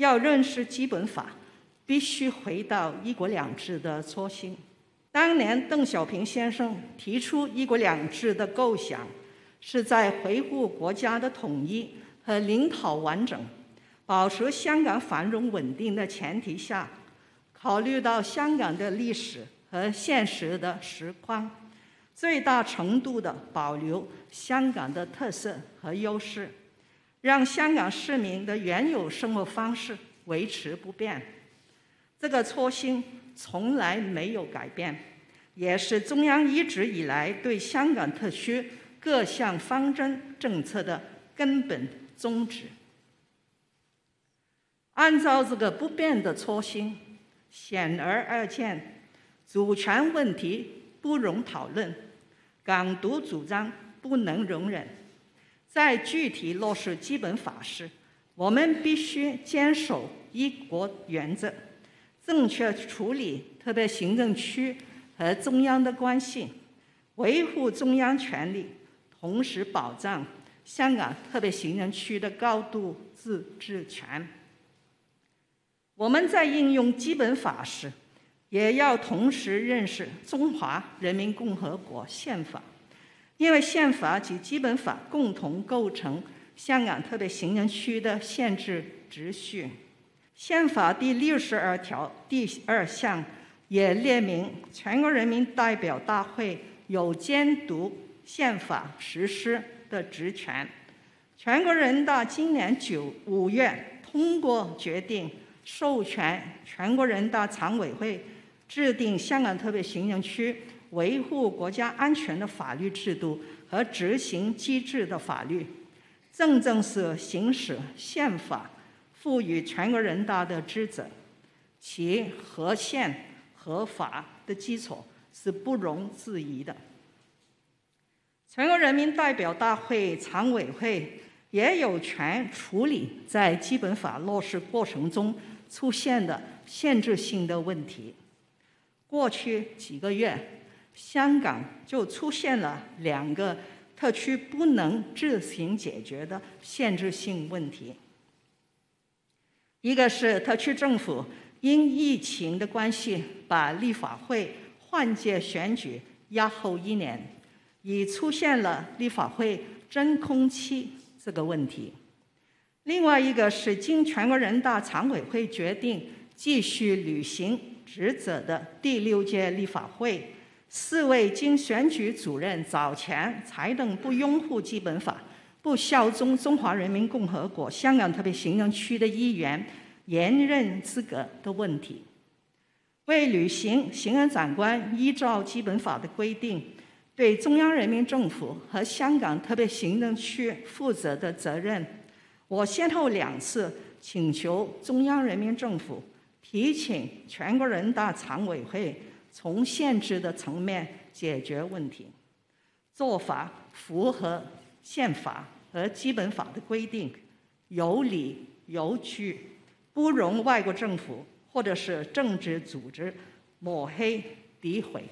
要认识基本法，必须回到“一国两制”的初心。当年邓小平先生提出“一国两制”的构想，是在维护国家的统一和领土完整、保持香港繁荣稳定的前提下，考虑到香港的历史和现实的实况，最大程度地保留香港的特色和优势。让香港市民的原有生活方式维持不变，这个初心从来没有改变，也是中央一直以来对香港特区各项方针政策的根本宗旨。按照这个不变的初心，显而易见，主权问题不容讨论，港独主张不能容忍。在具体落实基本法时，我们必须坚守一国原则，正确处理特别行政区和中央的关系，维护中央权力，同时保障香港特别行政区的高度自治权。我们在应用基本法时，也要同时认识中华人民共和国宪法。因为宪法及基本法共同构成香港特别行政区的宪制秩序。宪法第六十二条第二项也列明，全国人民代表大会有监督宪法实施的职权。全国人大今年九五月通过决定，授权全国人大常委会制定香港特别行政区。维护国家安全的法律制度和执行机制的法律，正正是行使宪法赋予全国人大的职责，其合宪合法的基础是不容置疑的。全国人民代表大会常委会也有权处理在基本法落实过程中出现的限制性的问题。过去几个月。香港就出现了两个特区不能自行解决的限制性问题，一个是特区政府因疫情的关系把立法会换届选举压后一年，已出现了立法会真空期这个问题；另外一个是经全国人大常委会决定继续履行职责的第六届立法会。四位经选举主任早前才等不拥护基本法、不效忠中华人民共和国香港特别行政区的议员延任资格的问题，为履行行政长官依照基本法的规定对中央人民政府和香港特别行政区负责的责任，我先后两次请求中央人民政府提请全国人大常委会。从限制的层面解决问题，做法符合宪法和基本法的规定，有理有据，不容外国政府或者是政治组织抹黑诋毁。